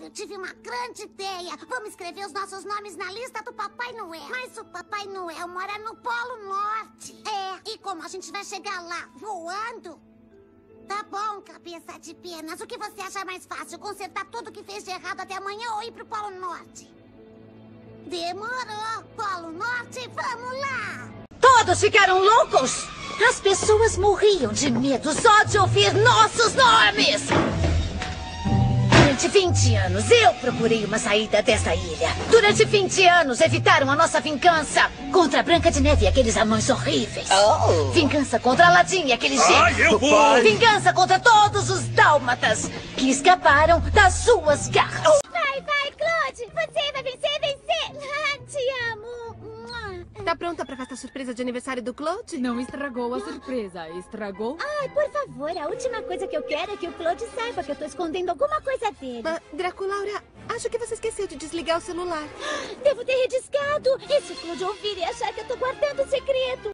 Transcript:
eu tive uma grande ideia. Vamos escrever os nossos nomes na lista do Papai Noel. Mas o Papai Noel mora no Polo Norte. É, e como a gente vai chegar lá voando? Tá bom, cabeça de penas. O que você acha mais fácil? Consertar tudo que fez de errado até amanhã ou ir pro Polo Norte? Demorou. Polo Norte, vamos lá! Todos ficaram loucos! As pessoas morriam de medo só de ouvir nossos nomes! Durante 20 anos, eu procurei uma saída dessa ilha. Durante 20 anos, evitaram a nossa vingança contra a Branca de Neve e aqueles anões horríveis. Oh. Vingança contra a Aladdin e aqueles Ai, gênios. eu vou! Vingança contra todos os dálmatas que escaparam das suas garras. Vai, vai, Claude! Você vai vencer, vencer! Ah, te amo! Tá pronta pra festa surpresa de aniversário do Claude? Não estragou a surpresa, estragou? Ai, por favor, a última coisa que eu quero é que o Claude saiba que eu tô escondendo alguma coisa dele. Ah, Draculaura, acho que você esqueceu de desligar o celular. Devo ter rediscado. E se o Claude ouvir e achar que eu tô guardando o segredo?